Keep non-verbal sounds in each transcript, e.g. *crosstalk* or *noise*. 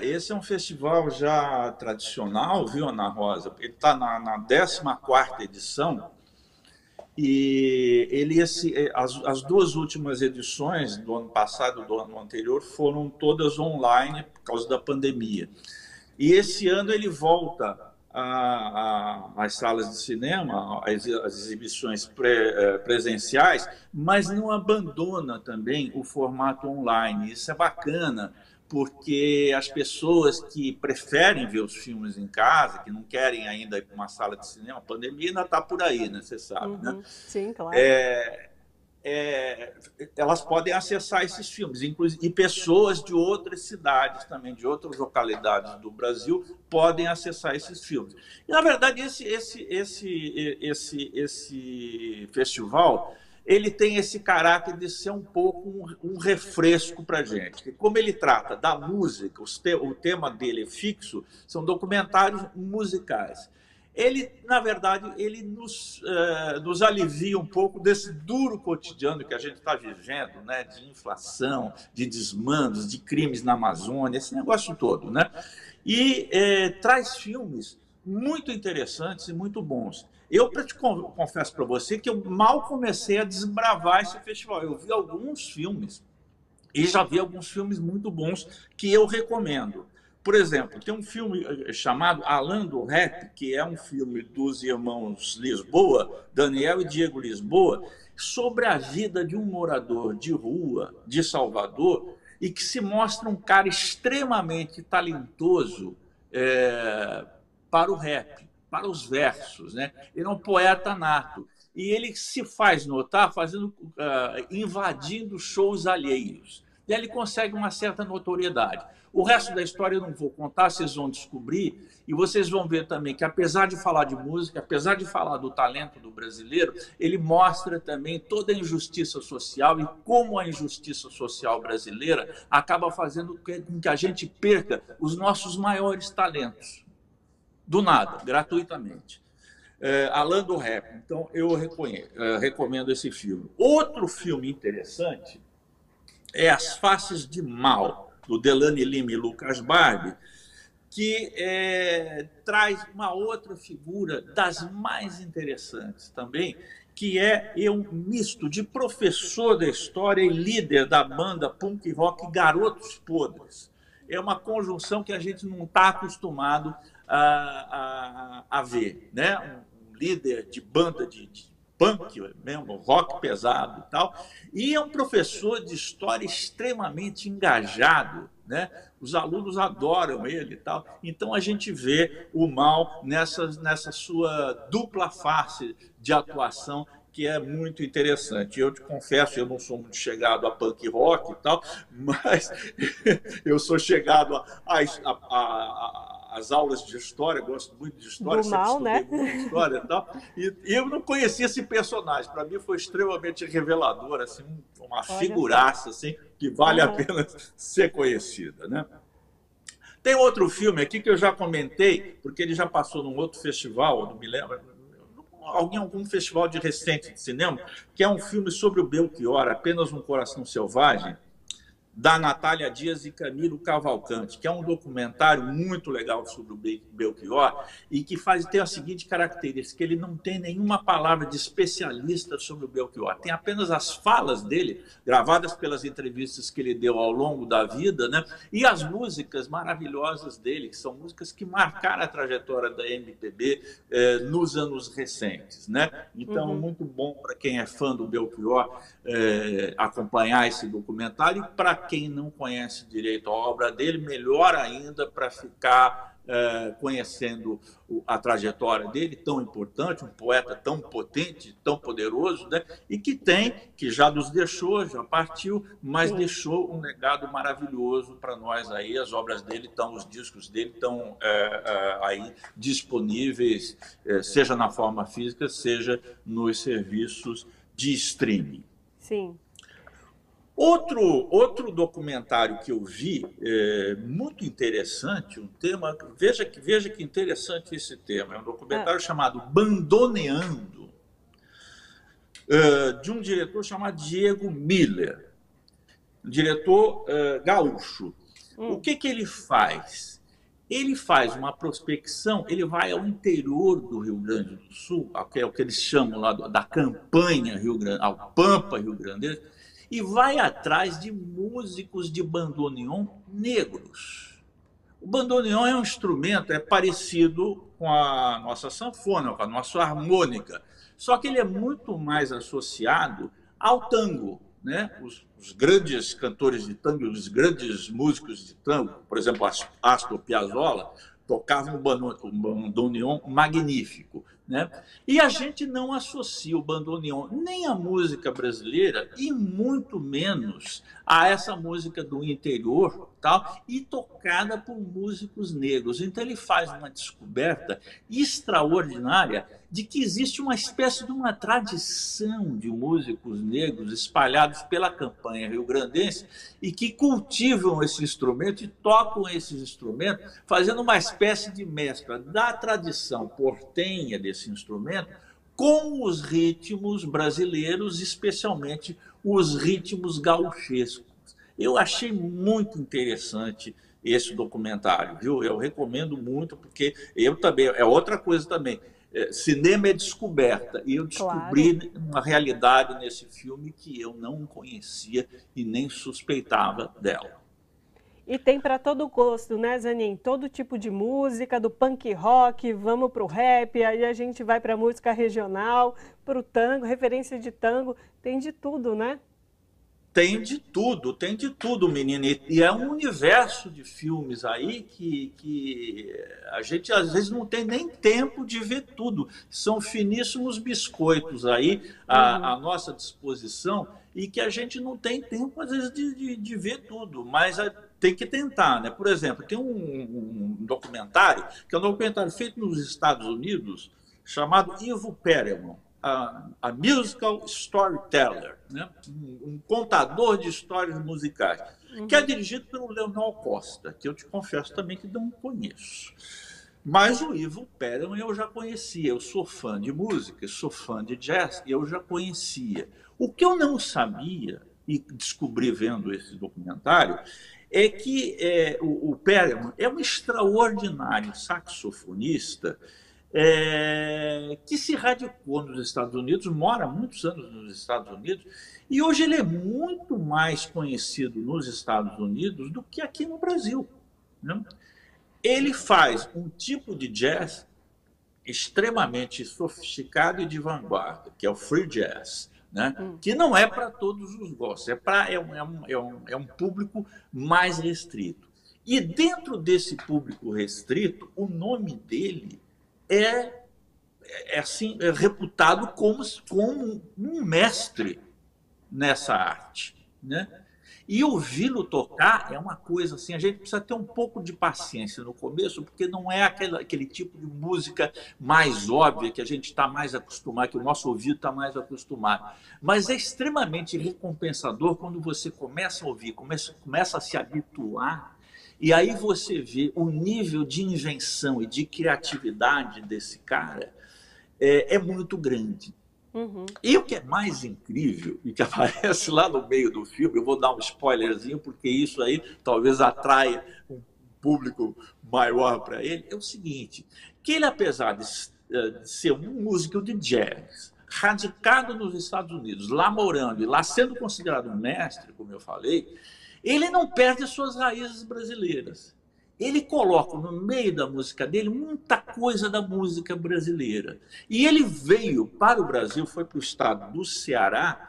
esse é um festival já tradicional, viu, Ana Rosa? Ele está na, na 14 edição e ele esse, as, as, duas últimas edições do ano passado do ano anterior foram todas online por causa da pandemia. E esse ano ele volta às salas de cinema, às, exibições eh, presenciais, mas não abandona também o formato online. Isso é bacana, porque as pessoas que preferem ver os filmes em casa, que não querem ainda ir para uma sala de cinema, a pandemia ainda está por aí, né? Você sabe, né? uhum. né? Sim, claro. É, é, elas podem acessar esses filmes, inclusive, e pessoas de outras cidades também, de outras localidades do Brasil, podem acessar esses filmes. E, na verdade, esse, esse, esse, esse, esse festival ele tem esse caráter de ser um pouco um, um refresco para a gente. E como ele trata da música, te, o tema dele é fixo, são documentários musicais. Ele, na verdade, ele nos, uh, nos alivia um pouco desse duro cotidiano que a gente está vivendo, né? de inflação, de desmandos, de crimes na Amazônia, esse negócio todo. Né? E eh, traz filmes muito interessantes e muito bons. Eu te confesso para você que eu mal comecei a desbravar esse festival. Eu vi alguns filmes e já vi alguns filmes muito bons que eu recomendo. Por exemplo, tem um filme eh, chamado Alan do Rap, que é um filme dos irmãos Lisboa, Daniel e Diego Lisboa, sobre a vida de um morador de rua de Salvador e que se mostra um cara extremamente talentoso é, para o rap para os versos. Né? Ele é um poeta nato. E ele se faz notar fazendo, uh, invadindo shows alheios. E aí ele consegue uma certa notoriedade. O resto da história eu não vou contar, vocês vão descobrir. E vocês vão ver também que, apesar de falar de música, apesar de falar do talento do brasileiro, ele mostra também toda a injustiça social e como a injustiça social brasileira acaba fazendo com que a gente perca os nossos maiores talentos do nada, gratuitamente. É, Alan do Rap. Então, eu reconheço, é, recomendo esse filme. Outro filme interessante é As Faces de Mal, do Delane Lima e Lucas Barbie, que é, traz uma outra figura das mais interessantes também, que é um misto de professor da história e líder da banda punk rock Garotos Podres. É uma conjunção que a gente não está acostumado a, a, a ver, né? Um, líder de banda de, de punk mesmo, rock pesado e tal, e é um professor de história extremamente engajado, né? Os alunos adoram ele e tal. Então a gente vê o mal nessa, nessa sua dupla face de atuação que é muito interessante. Eu te confesso, eu não sou muito chegado a punk rock e tal, mas *laughs* eu sou chegado a, a, a, a as aulas de história, gosto muito de história, Do mal, né? história e tal. E, e, eu não conhecia esse personagem. Para mim foi extremamente revelador, assim, uma Olha figuraça assim, que vale uhum. a pena ser conhecida, né? Tem outro filme aqui que eu já comentei, porque ele já passou num outro festival, não me lembro, alguém algum festival de recente de cinema, que é um filme sobre o Belchior, apenas um coração selvagem da Natália Dias e Camilo Cavalcante, que é um documentário muito legal sobre o Belchior e que faz tem a seguinte característica, ele não tem nenhuma palavra de especialista sobre o Belchior, tem apenas as falas dele, gravadas pelas entrevistas que ele deu ao longo da vida, né? E as músicas maravilhosas dele, que são músicas que marcaram a trajetória da MPB eh, nos anos recentes, né? Então, uhum. muito bom para quem é fã do Belchior eh, acompanhar esse documentário e para quem não conhece direito a obra dele, melhor ainda para ficar é, conhecendo a trajetória dele, tão importante, um poeta tão potente, tão poderoso, né? e que tem, que já nos deixou, já partiu, mas deixou um legado maravilhoso para nós aí. As obras dele estão, os discos dele estão é, é, aí disponíveis, seja na forma física, seja nos serviços de streaming. Sim. Outro, outro documentário que eu vi, é, muito interessante, um tema, veja que, veja que interessante esse tema, é um documentário é. chamado Bandoneando, é, de um diretor chamado Diego Miller, um diretor é, gaúcho. Hum. O que, que ele faz? Ele faz uma prospecção, ele vai ao interior do Rio Grande do Sul, que é o que eles chamam lá da campanha Rio Grande, ao Pampa Rio Grande, e vai atrás de músicos de bandoneon negros. O bandoneon é um instrumento, é parecido com a nossa sanfona, com a nossa harmônica, só que ele é muito mais associado ao tango. Né? Os, os grandes cantores de tango, os grandes músicos de tango, por exemplo, Astor Piazzolla, tocavam um bandoneon magnífico. Né? E a gente não associa o bandoneon nem à música brasileira e muito menos a essa música do interior tal, e tocada por músicos negros. Então ele faz uma descoberta extraordinária de que existe uma espécie de uma tradição de músicos negros espalhados pela campanha rio-grandense e que cultivam esse instrumento e tocam esses instrumentos, fazendo uma espécie de mescla da tradição portenha desse instrumento com os ritmos brasileiros, especialmente os ritmos gauchescos. Eu achei muito interessante esse documentário, viu? Eu recomendo muito, porque eu também, é outra coisa também. É, cinema é descoberta. E eu descobri claro. uma realidade nesse filme que eu não conhecia e nem suspeitava dela. E tem para todo gosto, né, Zanin? Todo tipo de música, do punk rock, vamos para o rap, aí a gente vai para música regional, para o tango, referência de tango, tem de tudo, né? Tem de tudo, tem de tudo, menino. E é um universo de filmes aí que, que a gente às vezes não tem nem tempo de ver tudo. São finíssimos biscoitos aí à, uhum. à nossa disposição e que a gente não tem tempo, às vezes, de, de, de ver tudo. Mas a, tem que tentar, né? Por exemplo, tem um, um, documentário, que é um documentário feito nos Estados Unidos, chamado Ivo Perelman a, a musical storyteller, né? um, um, contador de histórias musicais, uhum. que é dirigido pelo Leonel Costa, que eu te confesso também que não conheço. Mas o Ivo Perelman eu já conhecia, eu sou fã de música, sou fã de jazz, e eu já conhecia. O que eu não sabia, e descobri vendo esse documentário, é que é, o, o Perelman é um extraordinário saxofonista é, que se radicou nos Estados Unidos, mora muitos anos nos Estados Unidos, e hoje ele é muito mais conhecido nos Estados Unidos do que aqui no Brasil. Né? Ele faz um tipo de jazz extremamente sofisticado e de vanguarda, que é o free jazz. Né? Hum. que não é para todos os gostos, é, pra, é, um, é, um, é, um, é um público mais restrito. E dentro desse público restrito, o nome dele é, é assim, é reputado como, como um mestre nessa arte. Né? E ouvi-lo tocar é uma coisa assim, a gente precisa ter um pouco de paciência no começo, porque não é aquele, aquele tipo de música mais óbvia que a gente está mais acostumado, que o nosso ouvido está mais acostumado. Mas é extremamente recompensador quando você começa a ouvir, começa, começa a se habituar e aí você vê o nível de invenção e de criatividade desse cara é, é muito grande. Uhum. E o que é mais incrível, e que *laughs* aparece lá no meio do filme, eu vou dar um spoilerzinho, porque isso aí talvez atraia um público maior para ele, é o seguinte, que ele, apesar de, eh, de ser um músico de jazz, radicado nos Estados Unidos, lá morando e lá sendo considerado um mestre, como eu falei, ele não perde as suas raízes brasileiras. Ele coloca no meio da música dele muita coisa da música brasileira. E ele veio para o Brasil, foi para o estado do Ceará,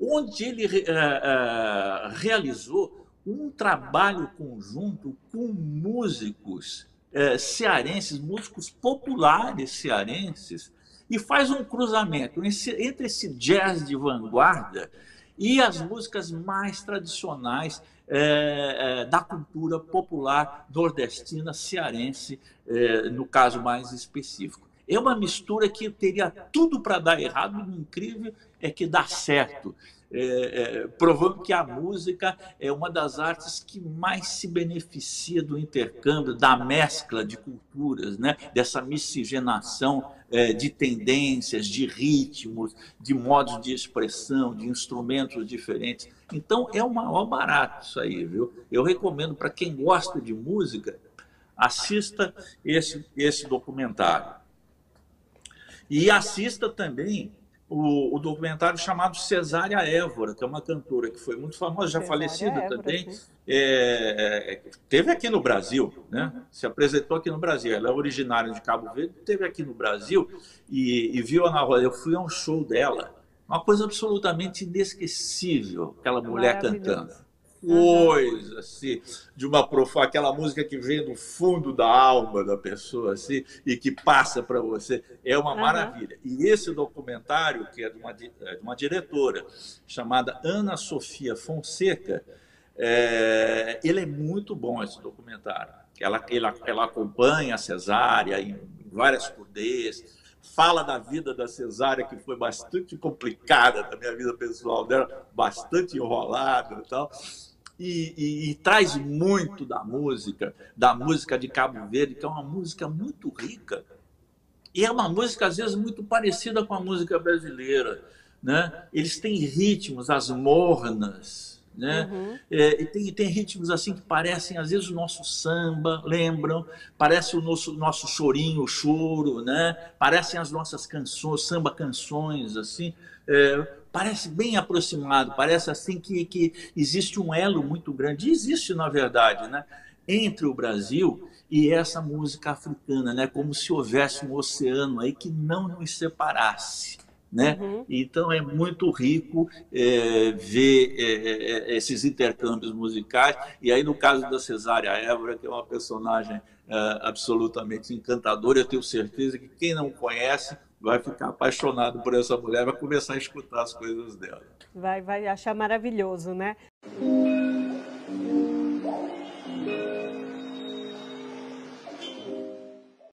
onde ele uh, uh, realizou um trabalho conjunto com músicos uh, cearenses, músicos populares cearenses, e faz um cruzamento entre esse jazz de vanguarda e as músicas mais tradicionais é, é, da cultura popular nordestina cearense, é, no caso mais específico. É uma mistura que teria tudo para dar errado, o incrível é que dá certo. É, é, provando que a música é uma das artes que mais se beneficia do intercâmbio, da mescla de culturas, né? dessa miscigenação é, de tendências, de ritmos, de modos de expressão, de instrumentos diferentes. Então é o maior barato isso aí, viu? Eu recomendo para quem gosta de música, assista esse, esse documentário. E assista também o, o, documentário chamado Cesária Évora, que é uma cantora que foi muito famosa, já Cesária falecida Évora, também. É, teve aqui no Brasil, né? se apresentou aqui no Brasil. Ela é originária de Cabo Verde, teve aqui no Brasil e, e viu a na Eu fui a um show dela, uma coisa absolutamente inesquecível, aquela mulher cantando coisa, assim, de uma profa, aquela música que vem do fundo da alma da pessoa, assim, e que passa para você. É uma uhum. maravilha. E esse documentário, que é de uma, é de uma diretora chamada Ana Sofia Fonseca, é, ele é muito bom, esse documentário. Ela, ela, ela acompanha a cesárea em várias crudezas, fala da vida da cesárea, que foi bastante complicada, da minha vida pessoal dela, bastante enrolada e tal e, e, e, traz muito da música, da música de Cabo Verde, que é uma música muito rica. E é uma música, às vezes, muito parecida com a música brasileira. Né? Eles têm ritmos, as mornas, né? Uhum. É, e tem, tem ritmos assim que parecem, às vezes, o nosso samba, lembram? Parece o nosso, nosso chorinho, o choro, né? Parecem as nossas canções, samba canções, assim. É, parece bem aproximado, parece assim que, que existe um elo muito grande, existe na verdade, né? entre o Brasil e essa música africana, né? como se houvesse um oceano aí que não nos separasse. Né? Uhum. Então é muito rico é, ver é, é, é esses intercâmbios musicais. E aí, no caso da Cesária Évora, que é uma personagem é, absolutamente encantadora, eu tenho certeza que quem não conhece vai ficar apaixonado por essa mulher, vai começar a escutar as coisas dela. Vai, vai achar maravilhoso, né?